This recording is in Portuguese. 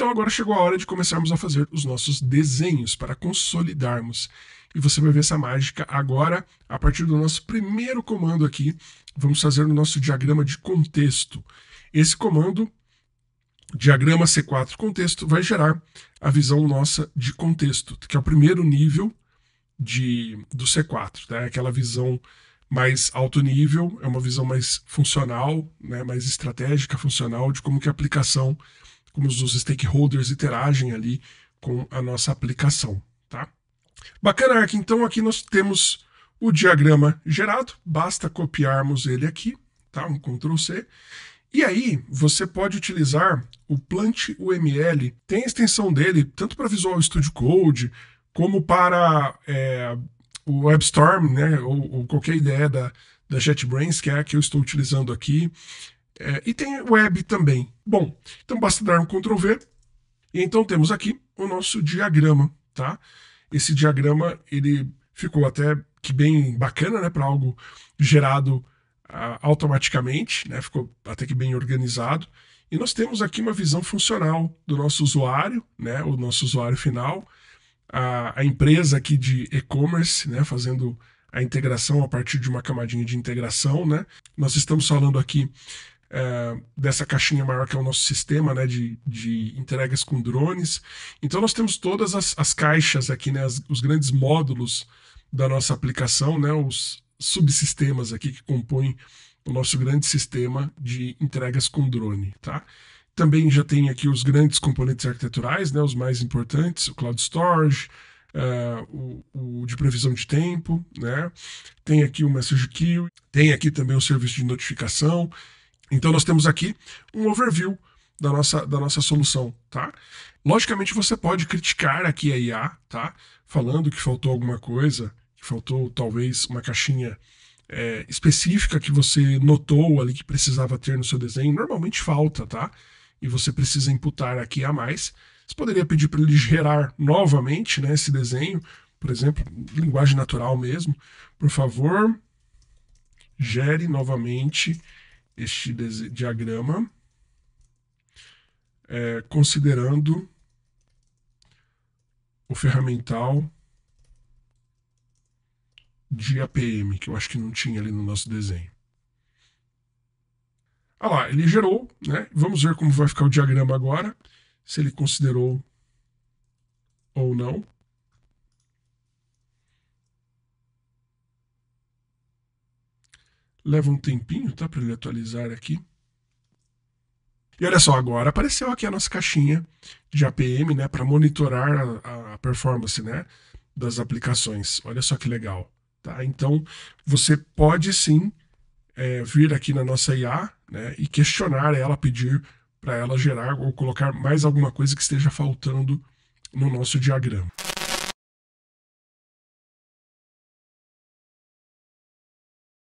Então agora chegou a hora de começarmos a fazer os nossos desenhos para consolidarmos. E você vai ver essa mágica agora, a partir do nosso primeiro comando aqui, vamos fazer o nosso diagrama de contexto. Esse comando, diagrama C4 contexto, vai gerar a visão nossa de contexto, que é o primeiro nível de, do C4, tá? aquela visão mais alto nível, é uma visão mais funcional, né, mais estratégica, funcional, de como que a aplicação, como os stakeholders interagem ali com a nossa aplicação. Tá? Bacana, Ark. Então aqui nós temos o diagrama gerado, basta copiarmos ele aqui, tá? um Ctrl C. E aí, você pode utilizar o Plant UML, tem a extensão dele tanto para Visual Studio Code, como para é, o WebStorm, né, ou, ou, qualquer ideia da, da JetBrains, que é a que eu estou utilizando aqui. É, e tem web também. Bom, então basta dar um Ctrl V. E então temos aqui o nosso diagrama, tá? Esse diagrama, ele ficou até que bem bacana, né, para algo gerado automaticamente, né? Ficou até que bem organizado. E nós temos aqui uma visão funcional do nosso usuário, né, o nosso usuário final, a, a empresa aqui de e-commerce, né, fazendo a integração a partir de uma camadinha de integração, né? Nós estamos falando aqui é, dessa caixinha maior que é o nosso sistema, né, de, de entregas com drones. Então nós temos todas as, as caixas aqui, né, as, os grandes módulos da nossa aplicação, né, os subsistemas aqui que compõem o nosso grande sistema de entregas com drone, tá? Também já tem aqui os grandes componentes arquiteturais, né, os mais importantes, o Cloud Storage, uh, o, o, de previsão de tempo, né? tem aqui o Message Queue, tem aqui também o serviço de notificação. Então nós temos aqui um overview da nossa, da nossa solução, tá? Logicamente você pode criticar aqui a IA, tá? Falando que faltou alguma coisa, que faltou talvez uma caixinha é, específica que você notou ali que precisava ter no seu desenho. Normalmente falta, tá? e você precisa imputar aqui a mais. Você poderia pedir para ele gerar novamente né, esse desenho, por exemplo, linguagem natural mesmo. Por favor, gere novamente este diagrama, é, considerando o ferramental de APM, que eu acho que não tinha ali no nosso desenho. Ah lá, ele gerou, né? Vamos ver como vai ficar o diagrama agora, se ele considerou ou não. Leva um tempinho, tá? Para ele atualizar aqui. E olha só, agora apareceu aqui a nossa caixinha de APM, né? Para monitorar a, a performance, né? Das aplicações. Olha só que legal. Tá? Então, você pode sim é, vir aqui na nossa IA né, e questionar ela, pedir para ela gerar ou colocar mais alguma coisa que esteja faltando no nosso diagrama.